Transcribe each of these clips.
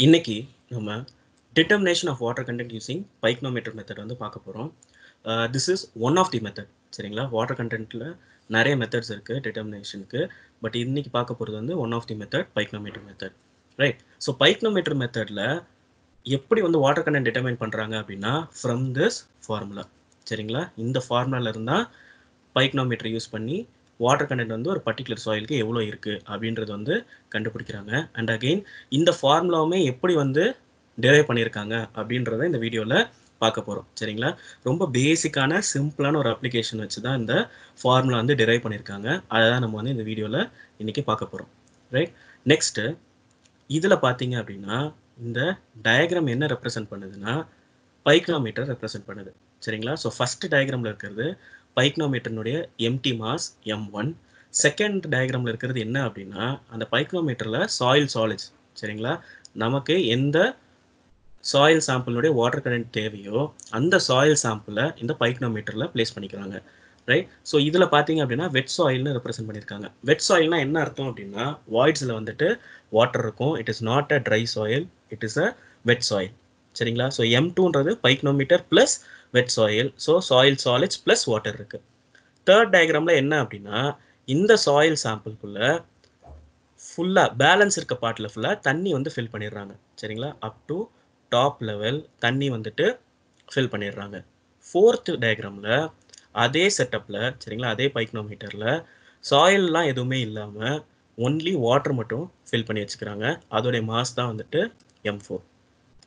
இன்னைக்கு நம்ம determination of water content using pycnometer method வந்து பார்க்க போகிறோம் this is one of the method சரிங்களா? வாட்டர் கண்டென்ட்டில் நிறைய மெத்தட்ஸ் இருக்குது டிட்டர்மினேஷனுக்கு பட் இன்னைக்கு பார்க்க போகிறது வந்து one of the method pycnometer method right so pycnometer மெத்தடில் எப்படி வந்து வாட்டர் கண்டென்ட் டிட்டர்மைன் பண்ணுறாங்க அப்படின்னா ஃப்ரம் திஸ் ஃபார்முலா சரிங்களா? இந்த ஃபார்முலாவில் இருந்தால் பைக்னோமீட்டர் யூஸ் பண்ணி வாட்டர் கண்டென்ட் வந்து ஒரு பர்டிகுலர் சாயிலுக்கு எவ்வளோ இருக்குது அப்படின்றது வந்து கண்டுபிடிக்கிறாங்க. அண்ட் அகெயின் இந்த ஃபார்முலாவுமே எப்படி வந்து டெரைவ் பண்ணியிருக்காங்க அப்படின்றத இந்த வீடியோவில் பார்க்க போகிறோம் சரிங்களா? ரொம்ப பேசிக்கான சிம்பிளான ஒரு அப்ளிகேஷன் வச்சு தான் இந்த ஃபார்முலா வந்து டெரைவ் பண்ணியிருக்காங்க. அதை தான் நம்ம வந்து இந்த வீடியோவில் இன்றைக்கி பார்க்க போகிறோம் ரைட் நெக்ஸ்ட்டு இதில் பார்த்தீங்க அப்படின்னா இந்த டயக்ராம் என்ன ரெப்ரசன்ட் பண்ணுதுன்னா பைக்னோமீட்டர் ரெப்ரசன்ட் பண்ணுது. சரிங்களா? ஸோ ஃபஸ்ட்டு டயக்ராமில் இருக்கிறது பைக்னோமீட்டர்னுடைய empty mass M one second டயக்ராமில் இருக்கிறது என்ன அப்படின்னா அந்த பைக்னோமீட்டரில் சாயில் சாலிட்ஸ் சரிங்களா? நமக்கு எந்த சாயில் சாம்பிளினுடைய வாட்டர் கரண்ட் தேவையோ அந்த சாயில் சாம்பிளை இந்த பைக்னோமீட்டரில் ப்ளேஸ் பண்ணிக்கிறாங்க ரைட் ஸோ இதில் பார்த்தீங்க அப்படின்னா வெட் சாயில்னு ரெப்ரசென்ட் பண்ணியிருக்காங்க. வெட் சாயில்னா என்ன அர்த்தம் அப்படின்னா வாய்ட்ஸில் வந்துட்டு வாட்டர் இருக்கும். It is not a dry soil it is a wet soil சரிங்களா? So M டூன்றது pycnometer plus wet soil so soil solids plus water இருக்குது தேர்ட் டயக்ராமில் என்ன அப்படின்னா இந்த சாயில் சாம்பிள்குள்ளே ஃபுல்லாக பேலன்ஸ் இருக்க பாட்டில் ஃபுல்லாக தண்ணி வந்து ஃபில் பண்ணிடுறாங்க. சரிங்களா? அப் டு டாப் லெவல் தண்ணி வந்துட்டு ஃபில் பண்ணிடுறாங்க. ஃபோர்த்து டயக்ராமில் அதே செட்டப்பில் சரிங்களா? அதே பைக்னோமீட்டரில் சாயில்லாம் எதுவுமே இல்லாமல் ஒன்லி வாட்டர் மட்டும் ஃபில் பண்ணி வச்சுக்கிறாங்க. அதோடைய மாஸ் தான் வந்துட்டு M four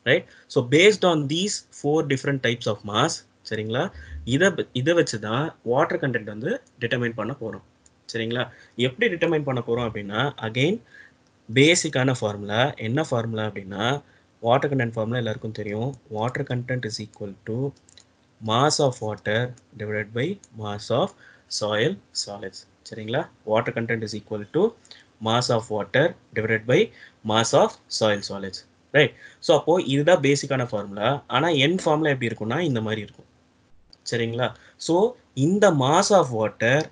right so based on these four different types of mass சரிங்களா? இதை இதை வச்சு தான் வாட்டர் கண்டென்ட் வந்து டிட்டர்மைன் பண்ண போகிறோம் சரிங்களா? எப்படி டிட்டர்மைன் பண்ண போகிறோம் அப்படின்னா அகெயின் பேசிக்கான ஃபார்முலா என்ன ஃபார்முலா அப்படின்னா வாட்டர் கண்டென்ட் ஃபார்முலா எல்லாருக்கும் தெரியும். Water content is equal to mass of water divided by mass of soil solids சரிங்களா? Water content is equal to mass of water divided by mass of soil solids right so அப்போது இதுதான் பேசிக்கான formula ஆனால் என் formula எப்படி இருக்கும்னா இந்த மாதிரி இருக்கும். சரிங்களா? ஸோ இந்த mass of water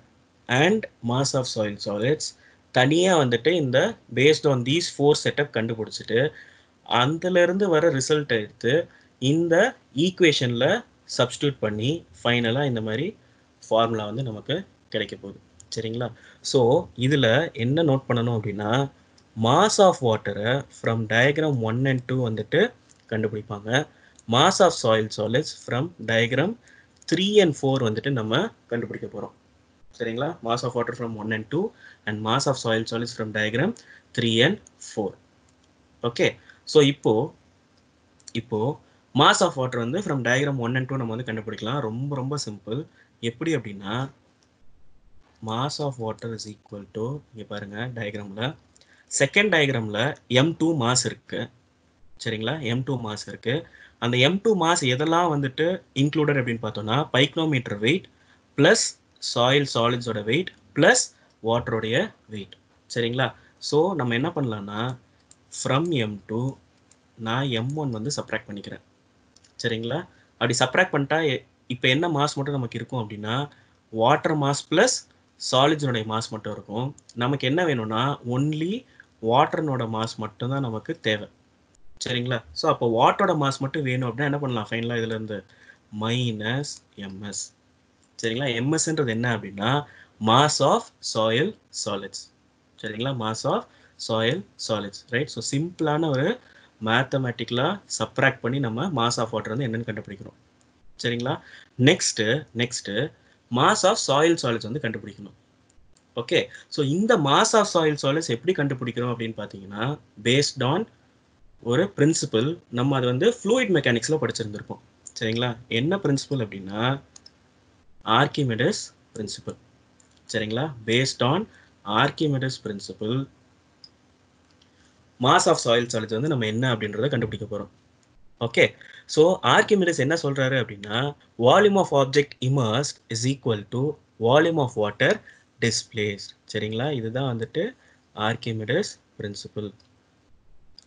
and mass of soil solids தனியாக வந்துட்டு இந்த based on these four setup கண்டுபிடிச்சிட்டு அதுலேருந்து வர ரிசல்ட் எடுத்து இந்த ஈக்குவேஷனில் சப்ஸ்டியூட் பண்ணி ஃபைனலாக இந்த மாதிரி ஃபார்முலா வந்து நமக்கு கிடைக்க போகுது. சரிங்களா? ஸோ இதில் என்ன நோட் பண்ணணும் அப்படின்னா மாஸ் ஆஃப் வாட்டரை from diagram one and two வந்துட்டு கண்டுபிடிப்பாங்க. Mass of soil solids from diagram three and four வந்துட்டு நம்ம கண்டுபிடிக்க போகிறோம் சரிங்களா? Mass of water from one and two and mass of soil solids from diagram three and four okay so இப்போ இப்போ mass of water வந்து from diagram one and two நம்ம வந்து கண்டுபிடிக்கலாம். ரொம்ப ரொம்ப சிம்பிள் எப்படி அப்படின்னா mass of water is equal to இங்கே பாருங்கள் டயக்ராமில் செகண்ட் டயக்ராமில் எம் டூ மாஸ் இருக்குது சரிங்களா? எம் டூ மாஸ் இருக்குது அந்த எம் டூ மாஸ் எதெல்லாம் வந்துட்டு இன்க்ளூடட் அப்படின்னு பார்த்தோம்னா பைக்னோமீட்டர் வெயிட் ப்ளஸ் சாயில் சாலிட்ஸோட வெயிட் ப்ளஸ் வாட்டருடைய வெயிட் சரிங்களா? ஸோ நம்ம என்ன பண்ணலான்னா ஃப்ரம் எம் டூ நான் எம் ஒன் வந்து சப்ராக்ட் பண்ணிக்கிறேன். சரிங்களா? அப்படி சப்ராக்ட் பண்ணிட்டா இப்போ என்ன மாஸ் மட்டும் நமக்கு இருக்கும் அப்படின்னா வாட்டர் மாஸ் ப்ளஸ் சாலிட்ஸோடைய மாஸ் மட்டும் இருக்கும். நமக்கு என்ன வேணும்னா ஒன்லி வாட்டர்னோட மாஸ் மட்டும்தான் நமக்கு தேவை. சரிங்களா? ஸோ அப்போ வாட்டரோட மாஸ் மட்டும் வேணும் அப்படின்னா என்ன பண்ணலாம்? ஃபைனலாக இதுலேருந்து மைனஸ் எம்எஸ் சரிங்களா? எம்எஸ்ன்றது என்ன அப்படின்னா மாஸ் ஆஃப் சாயில் சாலிட்ஸ் சரிங்களா? Mass of soil solids right so சிம்பிளான ஒரு மேத்தமேட்டிக்கலாக சப்ராக்ட் பண்ணி நம்ம மாஸ் ஆஃப் வாட்டர் வந்து என்னென்னு கண்டுபிடிக்கிறோம் சரிங்களா? Next next mass of soil solids வந்து கண்டுபிடிக்கணும். ஓகே ஸோ இந்த மாஸ் ஆஃப் சாயில் சாயில்ஸ் எப்படி கண்டுபிடிக்கிறோம் அப்படின்னு பார்த்தீங்கன்னா பேஸ்ட் ஆன் ஒரு பிரின்சிபல் நம்ம அது வந்து ஃப்ளூயிட் மெக்கானிக்ஸில் படிச்சிருந்திருப்போம். சரிங்களா? என்ன பிரின்சிபல் அப்படின்னா ஆர்கிமெடஸ் பிரின்சிபல் சரிங்களா? Based on Archimedes principle mass of soil solids வந்து நம்ம என்ன அப்படின்றத கண்டுபிடிக்க போகிறோம் ஓகே ஸோ ஆர்கிமெடஸ் என்ன சொல்கிறாரு அப்படின்னா volume of object immersed is equal to volume of water displaced சரிங்களா? இதுதான் வந்துட்டு ஆர்கிமெடஸ் பிரின்சிபல்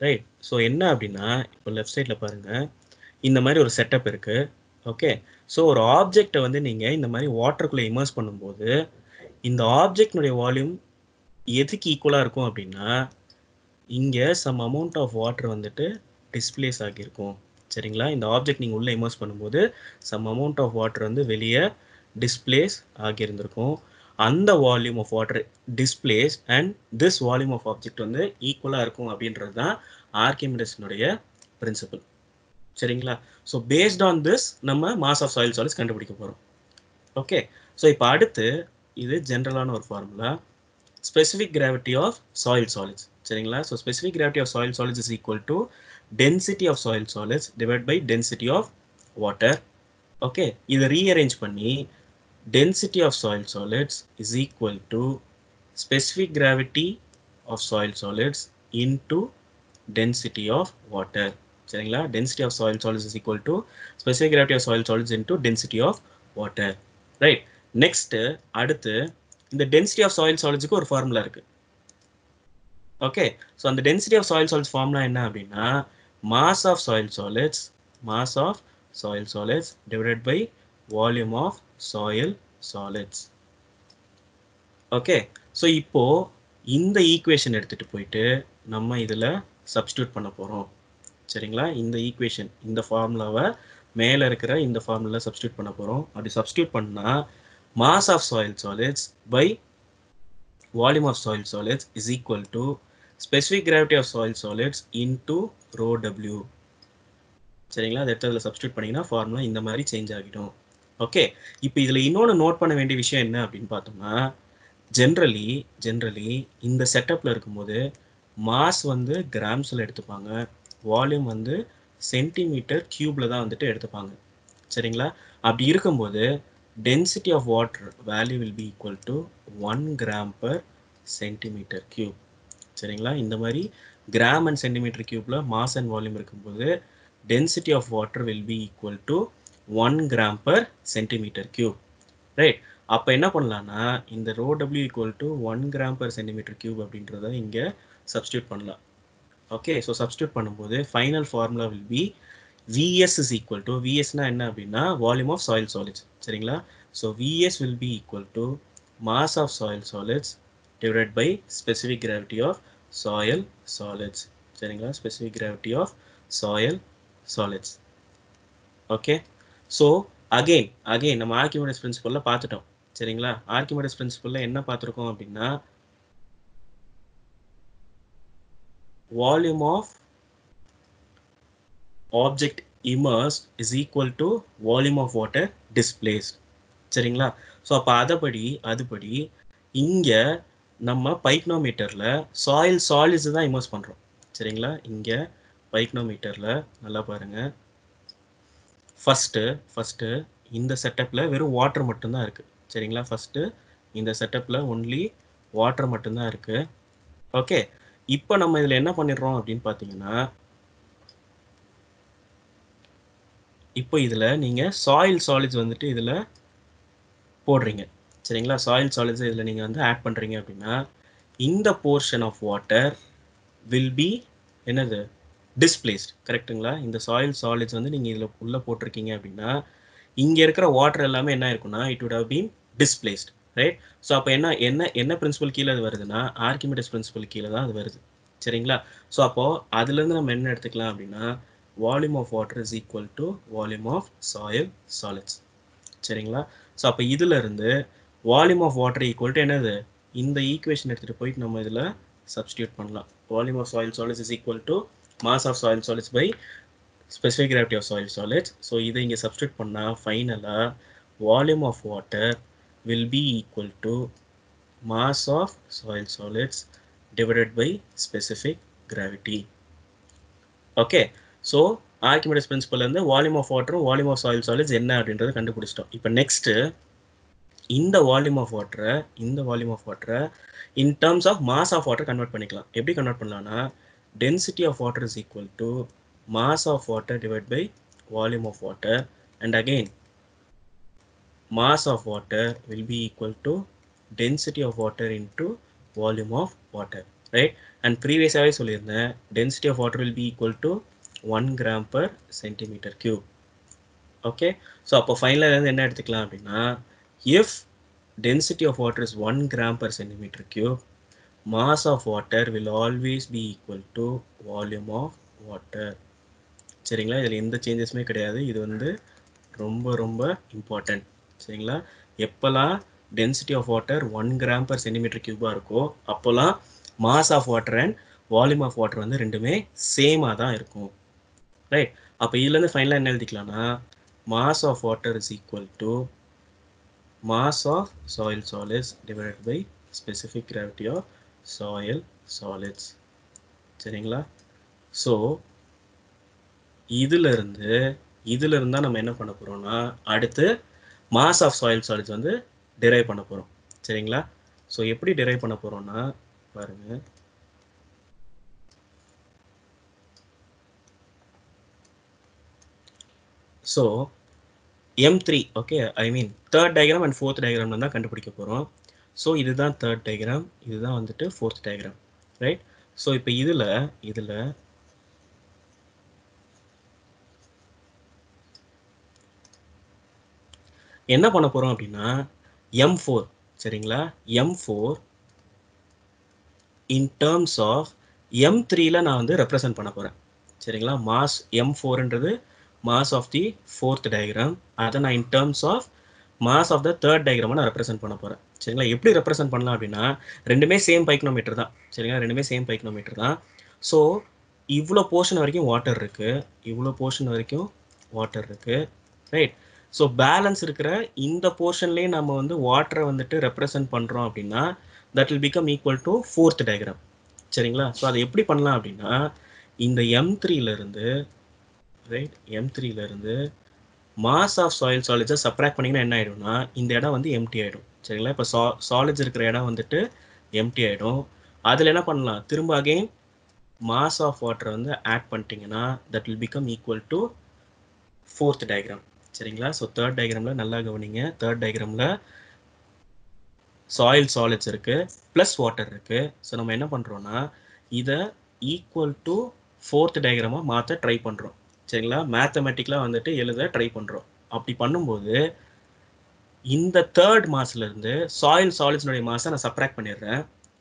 ரைட் ஸோ என்ன அப்படின்னா இப்போ லெஃப்ட் சைடில் பாருங்கள் இந்த மாதிரி ஒரு செட்டப் இருக்குது ஓகே ஸோ ஒரு ஆப்ஜெக்டை வந்து நீங்கள் இந்த மாதிரி வாட்டருக்குள்ளே இமர்ஸ் பண்ணும்போது இந்த ஆப்ஜெக்டினுடைய வால்யூம் எதுக்கு ஈக்குவலாக இருக்கும் அப்படின்னா இங்கே சம் அமௌண்ட் ஆஃப் வாட்டர் வந்துட்டு டிஸ்பிளேஸ் ஆகியிருக்கும். சரிங்களா? இந்த ஆப்ஜெக்ட் நீங்கள் உள்ளே இமர்ஸ் பண்ணும்போது சம் அமௌண்ட் ஆஃப் வாட்டர் வந்து வெளியே டிஸ்பிளேஸ் ஆகியிருந்திருக்கும். அந்த volume of water displace and this volume of object வந்து ஈக்குவலாக இருக்கும் அப்படின்றது தான் ஆர்கிமிடஸினுடைய பிரின்சிபல் சரிங்களா? ஸோ பேஸ்ட் ஆன் திஸ் நம்ம மாஸ் ஆஃப் சாயில் சாலிட்ஸ் கண்டுபிடிக்க போகிறோம் ஓகே ஸோ இப்போ அடுத்து இது ஜென்ரலான ஒரு formula specific gravity of soil solids சரிங்களா? So specific gravity of soil solids is equal to density of soil solids divide by density of water okay இதை rearrange பண்ணி density of soil solids is equal to specific gravity of soil solids into density of water சரிங்களா density of soil solids is equal to specific gravity of soil solids into density of water right next அடுத்து இந்த density of soil solidsக்கு ஒரு formula இருக்கு okay so அந்த density of soil solids formula என்ன அப்படின்னா mass of soil solids mass of soil solids divided by volume of soil solids. Okay so இப்போ இந்த equation எடுத்துகிட்டு போயிட்டு நம்ம இதில் சப்ஸ்டியூட் பண்ண போகிறோம் சரிங்களா? இந்த ஈக்குவேஷன் இந்த ஃபார்முலாவை மேலே இருக்கிற இந்த ஃபார்முலா சப்ஸ்டியூட் பண்ண போகிறோம் அப்படி சப்ஸ்டியூட் பண்ணால் mass of soil solids by volume of soil solids is equal to specific gravity of soil solids into rho W சரிங்களா? அதை எடுத்து அதில் சப்ஸ்டியூட் பண்ணிங்கன்னா ஃபார்முலா இந்த மாதிரி சேஞ்ச் ஆகிடும். ஓகே இப்போ இதில் இன்னொன்று நோட் பண்ண வேண்டிய விஷயம் என்ன அப்படின்னு பார்த்தோம்னா ஜென்ரலி ஜென்ரலி இந்த செட்டப்பில் இருக்கும்போது மாஸ் வந்து கிராம்ஸில் எடுத்துப்பாங்க. வால்யூம் வந்து சென்டிமீட்டர் க்யூப்பில் தான் வந்துட்டு எடுத்துப்பாங்க. சரிங்களா? அப்படி இருக்கும்போது density of water value will be equal to one gram per centimetre cube சரிங்களா? இந்த மாதிரி கிராம் அண்ட் சென்டிமீட்டர் க்யூப்பில் மாஸ் அண்ட் வால்யூம் இருக்கும்போது density of water will be equal to one gram per centimetre cube right அப்போ என்ன பண்ணலாம்னா இந்த rho W equal to one gram per centimetre cube அப்படின்றத இங்கே சப்ஸ்டியூட் பண்ணலாம். ஓகே ஸோ சப்ஸ்டியூட் பண்ணும்போது final formula will be VS is equal to விஎஸ்னா என்ன அப்படின்னா வால்யூம் ஆஃப் சாயில் சாலிட்ஸ் சரிங்களா? So VS will be equal to mass of soil solids divide by specific gravity of soil solids சரிங்களா? Specific gravity of soil solids okay so again again நம்ம Archimedes பிரின்சிபலில் பார்த்துட்டோம். சரிங்களா? Archimedes பிரின்சிபலில் என்ன பார்த்துருக்கோம் அப்படின்னா volume of object immerse is equal to volume of water displace சரிங்களா? ஸோ அப்போ அதைப்படி அதுபடி இங்கே நம்ம பைக்னோமீட்டரில் சாயில் சாலிட்ஸ் தான் இமர்ஸ் பண்ணுறோம் சரிங்களா? இங்கே பைக்னோமீட்டரில் நல்லா பாருங்கள் ஃபஸ்ட்டு ஃபஸ்ட்டு இந்த செட்டப்பில் வெறும் வாட்டர் மட்டும்தான் இருக்குது சரிங்களா? ஃபஸ்ட்டு இந்த செட்டப்பில் ஒன்லி வாட்டர் மட்டும்தான் இருக்குது ஓகே இப்போ நம்ம இதில் என்ன பண்ணிடுறோம் அப்படின்னு பார்த்தீங்கன்னா இப்போ இதில் நீங்கள் சாயில் சாலிட்ஸ் வந்துட்டு இதில் போடுறீங்க. சரிங்களா? சாயில் சாலிட்ஸ் இதில் நீங்கள் வந்து ஆட் பண்ணுறீங்க அப்படின்னா இந்த portion of water will be என்னது? டிஸ்பிளேஸ்ட் கரெக்ட்டுங்களா இந்த சாயில் சாலிட்ஸ் வந்து நீங்கள் இதில் உள்ளே போட்டிருக்கீங்க அப்படின்னா இங்கே இருக்கிற வாட்டர் எல்லாமே என்ன இருக்குன்னா it would have been displaced right so அப்போ என்ன என்ன என்ன பிரின்சிபல் கீழே அது வருதுன்னா ஆர்கிமிடஸ் பிரின்சிபல் கீழே தான் அது வருது சரிங்களா? ஸோ அப்போது அதுலேருந்து நம்ம என்ன எடுத்துக்கலாம் அப்படின்னா volume of water is equal to volume of soil solids சரிங்களா? ஸோ அப்போ இதிலிருந்து volume of water equal to என்னது? இந்த ஈக்குவேஷன் எடுத்துகிட்டு போயிட்டு நம்ம இதில் சப்ஸ்டியூட் பண்ணலாம். Volume of soil solids is equal to mass of soil solids by specific gravity of soil solids so இதை இங்கே சப்ஸ்டியூட் பண்ணால் ஃபைனலாக volume of water will be equal to mass of soil solids divided by specific gravity. Okay so Archimedes பிரின்சிபல்லேருந்து volume of வாட்டரும் volume of soil solids என்ன அப்படின்றத கண்டுபிடிச்சிட்டோம். இப்போ next இந்த வால்யூம் ஆஃப் வாட்டரை இந்த வால்யூம் ஆஃப் வாட்டரை in terms of mass of water convert பண்ணிக்கலாம். எப்படி கன்வெர்ட் பண்ணலாம்னா density of water is equal to mass of water divide by volume of water and again mass of water will be equal to density of water into volume of water right and previously சொல்லியிருந்தேன் density of water will be equal to 1 gram per centimeter cube okay so அப்போ ஃபைனலாக இருந்து என்ன எடுத்துக்கலாம் அப்படின்னா if density of water is 1 gram per centimeter cube mass of water will always be equal to volume of water. சரிங்களா? இதில் எந்த சேஞ்சஸுமே கிடையாது. இது வந்து ரொம்ப ரொம்ப இம்பார்ட்டன்ட் சரிங்களா? எப்போல்லாம் density of water one gram per centimetre கியூபாக இருக்கோ அப்போல்லாம் mass of water and volume of water வந்து ரெண்டுமே சேமாக தான் இருக்கும். ரைட் அப்போ இதுலேருந்து ஃபைனலாக என்ன எழுதிக்கலாம்னா mass of water is equal to mass of soil solids divided by specific gravity of soil solids சரிங்களா? ஸோ இதிலிருந்து இதுல இருந்தா நம்ம என்ன பண்ண போறோம்னா அடுத்து மாஸ் ஆஃப் சாயில் சாலிட்ஸ் வந்து டிரைவ் பண்ண போகிறோம் சரிங்களா? ஸோ எப்படி டிரைவ் பண்ண போறோம்னா பாருங்கள் so M three okay I mean third diagram and fourth diagram தான் கண்டுபிடிக்க போகிறோம் ஸோ இதுதான் தேர்ட் டயக்ராம் இதுதான் வந்துட்டு ஃபோர்த் டயக்ராம் ரைட் ஸோ இப்போ இதில் இதில் என்ன பண்ண போகிறோம் அப்படின்னா எம் ஃபோர் சரிங்களா? M four in terms of M த்ரீல நான் வந்து ரெப்ரசன்ட் பண்ண போகிறேன் சரிங்களா? Mass M ஃபோர்ன்றது mass of the fourth diagram அதை நான் in terms of mass of the third டயக்ராமை நான் ரெப்ரசென்ட் பண்ண போகிறேன் சரிங்களா? எப்படி ரெப்ரசென்ட் பண்ணலாம் அப்படின்னா ரெண்டுமே சேம் பைக்னோமீட்டர் தான். சரிங்களா? ரெண்டுமே சேம் பைக்னோமீட்டர் தான். ஸோ இவ்வளோ போர்ஷன் வரைக்கும் வாட்டர் இருக்குது இவ்வளோ போர்ஷன் வரைக்கும் வாட்டர் இருக்குது ரைட் ஸோ பேலன்ஸ் இருக்கிற இந்த போர்ஷன்லேயே நம்ம வந்து வாட்டரை வந்துட்டு ரெப்ரசென்ட் பண்ணுறோம் அப்படின்னா that will become equal to fourth diagram சரிங்களா? ஸோ அதை எப்படி பண்ணலாம் அப்படின்னா இந்த எம் த்ரீலேருந்து ரைட் எம் த்ரீலேருந்து மாஸ் ஆஃப் சாயில் சாலிட்ஸை சப்ராக்ட் பண்ணிங்கன்னா என்ன ஆகிடும்னா இந்த இடம் வந்து எம்டி ஆகிடும் சரிங்களா? இப்போ சா சாலிட்ஸ் இருக்கிற இடம் வந்துட்டு எம்டி ஆகிடும் அதில் என்ன பண்ணலாம்? திரும்ப அகெயின் மாஸ் ஆஃப் வாட்டரை வந்து ஆட் பண்ணிட்டீங்கன்னா that will become equal to fourth diagram சரிங்களா? ஸோ தேர்ட் டயக்ராமில் நல்லா கவனிங்க. தேர்ட் டயக்ராமில் சாயில் சாலிட்ஸ் இருக்குது ப்ளஸ் வாட்டர் இருக்குது ஸோ நம்ம என்ன பண்ணுறோன்னா இதை ஈக்குவல் டு ஃபோர்த் டயக்ராமாக மாற்ற ட்ரை பண்ணுறோம் சரிங்களா? மேத்தமெட்டிக்கலாக வந்துட்டு எழுத ட்ரை பண்ணுறோம் அப்படி பண்ணும்போது இந்த தேர்ட் மாஸ்லேருந்து சாயில் சாலிட்ஸ்னுடைய மாஸை நான் சப்ராக்ட் பண்ணிடுறேன்.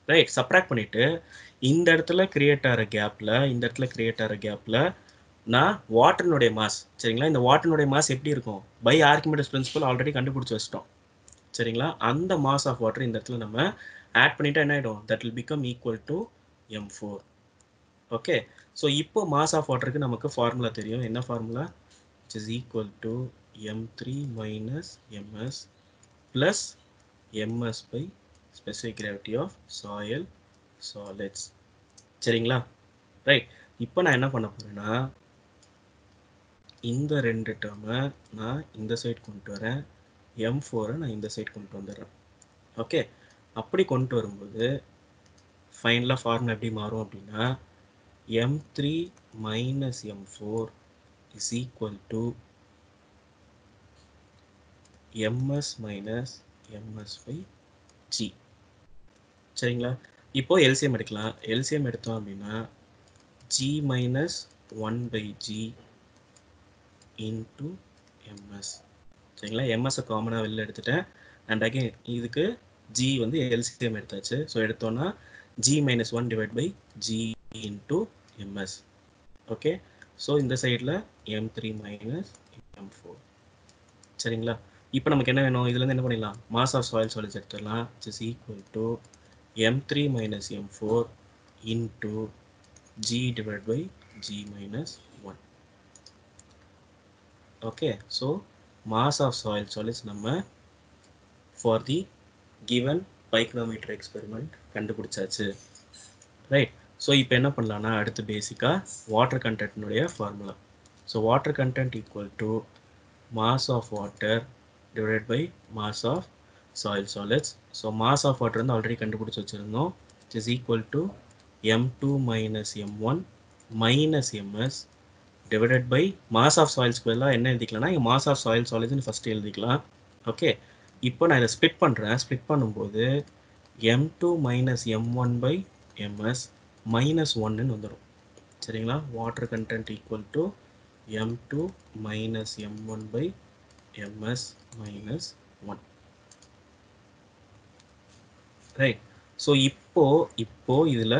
ரைட் சப்ராக்ட் பண்ணிவிட்டு இந்த இடத்துல கிரியேட் ஆகிற கேப்பில் இந்த இடத்துல கிரியேட் ஆகிற கேப்பில் நான் வாட்டர்னுடைய மாஸ் சரிங்களா? இந்த வாட்டர்னுடைய மாஸ் எப்படி இருக்கும்? பை ஆர்கிமெடிஸ் பிரின்சிபல் ஆல்ரெடி கண்டுபிடிச்சி வச்சிட்டோம். சரிங்களா? அந்த மாஸ் ஆஃப் வாட்டர் இந்த இடத்துல நம்ம ஆட் பண்ணிட்டா என்ன ஆகிடும் that will become equal to M four okay so இப்போ மாஸ் ஆஃப் வாட்டருக்கு நமக்கு ஃபார்முலா தெரியும். என்ன formula it is equal to M three minus MS plus MS by specific gravity of soil solids சரிங்களா? ரைட் இப்போ நான் என்ன பண்ண போகிறேன்னா இந்த ரெண்டு டேர்மை நான் இந்த சைடு கொண்டு வரேன். எம் ஃபோரை நான் இந்த சைடு கொண்டு வந்துடுறேன். ஓகே அப்படி கொண்டு வரும்போது ஃபைனலாக ஃபார்முலா எப்படி மாறும் அப்படின்னா M three minus M four to equal minus MS minus MS G சரிங்களா? இப்போ எல்சிஎம் எடுக்கலாம். எல்சிஎம் எடுத்தோம் அப்படின்னா G minus one by G into MS சரிங்களா? எம்எஸ்ஸை காமனாக வெளில எடுத்துட்டேன். அண்ட் அகைன் இதுக்கு ஜி வந்து எல்சிஎம் எடுத்தாச்சு. ஸோ எடுத்தோன்னா G minus one divided by g into MS okay so இந்த சைடில் M three minus M four சரிங்களா? இப்போ நமக்கு என்ன வேணும்? இதுலேருந்து என்ன பண்ணிடலாம்? மாஸ் ஆஃப் சாயில் சாலிட்ஸ் எடுத்துடலாம். It is equal to M three minus M four into G divide by G minus one okay so mass of soil solids நம்ம for the given pyknometer experiment கண்டுபிடிச்சாச்சு. Right so இப்போ என்ன பண்ணலாம்னா அடுத்து பேசிக்காக water கண்டென்ட்னுடைய formula so water content equal to mass of water divide by mass of soil solids so mass of water வந்து already கண்டுபிடிச்சி வச்சுருந்தோம். It is equal to M two minus M one minus MS divided by mass of சாயில்ஸ்க்கு பதிலாக என்ன எழுதிக்கலாம்னா இங்கே mass of soil சாலிட்ஸ்னு first எழுதிக்கலாம். Okay இப்போ நான் இதை ஸ்ப்ளிட் பண்ணுறேன் ஸ்ப்ளிட் பண்ணும்போது M two minus M one by MS minus ஒன்னு வந்துடும் சரிங்களா? Water content equal to M two minus M one by MS minus one right so இப்போ இப்போ இதில்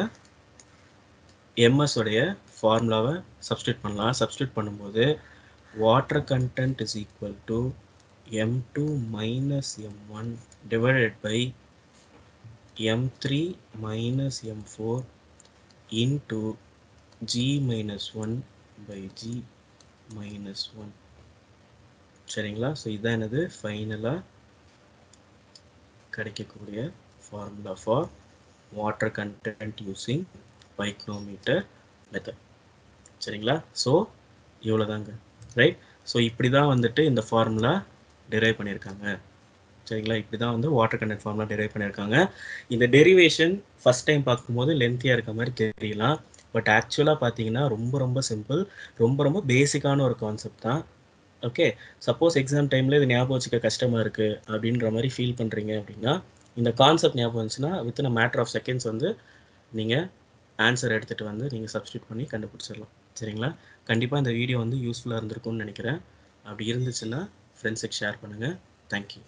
எம்எஸ் உடைய ஃபார்முலாவை சப்ஸ்டியூட் பண்ணலாம். சப்ஸ்டியூட் பண்ணும்போது water content is equal to M two minus M one divided by M three minus M four into G minus one by G minus one சரிங்களா? So இதான் என்னது? ஃபைனலாக கிடைக்கக்கூடிய formula for water content using pycnometer method சரிங்களா? So இவ்வளோதாங்க right so இப்படி தான் வந்துட்டு இந்த ஃபார்முலா டெரைவ் பண்ணியிருக்காங்க. சரிங்களா? இப்படி தான் வந்து வாட்டர் கண்டென்ட் ஃபார்முலா டெரைவ் பண்ணியிருக்காங்க. இந்த டெரிவேஷன் ஃபஸ்ட் டைம் பார்க்கும்போது லென்த்தியாக இருக்க மாதிரி தெரியலாம். பட் ஆக்சுவலாக பார்த்தீங்கன்னா ரொம்ப ரொம்ப சிம்பிள் ரொம்ப ரொம்ப பேசிக்கான ஒரு கான்செப்ட் தான். ஓகே சப்போஸ் எக்ஸாம் டைமில் இது ஞாபகம் வச்சுக்க கஷ்டமாக இருக்குது அப்படின்ற மாதிரி ஃபீல் பண்ணுறீங்க அப்படின்னா இந்த கான்செப்ட் ஞாபகம் வந்துச்சுன்னா within a matter of seconds வந்து நீங்கள் ஆன்சர் எடுத்துகிட்டு வந்து நீங்கள் சப்ஸ்டியூட் பண்ணி கண்டுபிடிச்சிடலாம். சரிங்களா? கண்டிப்பாக இந்த வீடியோ வந்து யூஸ்ஃபுல்லாக இருந்திருக்கும்னு நினைக்கிறேன். அப்படி இருந்துச்சுன்னா ஃப்ரெண்ட்ஸுக்கு ஷேர் பண்ணுங்கள் தேங்க்யூ